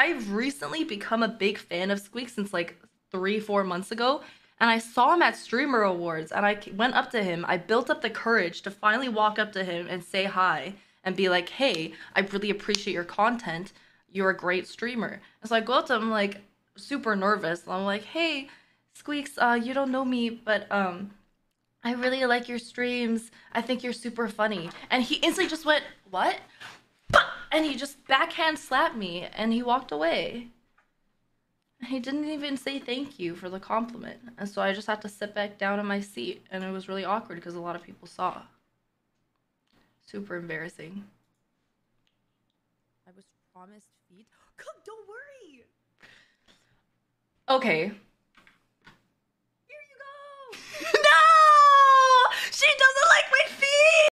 I've recently become a big fan of Squeex since like three, four months ago. And I saw him at Streamer Awards and I went up to him. I built up the courage to finally walk up to him and say hi and be like, hey, I really appreciate your content. You're a great streamer. And so I go up to him like super nervous. And I'm like, hey, Squeex, uh, you don't know me, but um, I really like your streams. I think you're super funny. And he instantly just went, what? And he just backhand slapped me and he walked away. He didn't even say thank you for the compliment. And so I just had to sit back down in my seat. And it was really awkward because a lot of people saw. Super embarrassing. I was promised feet. Cook, don't worry. Okay,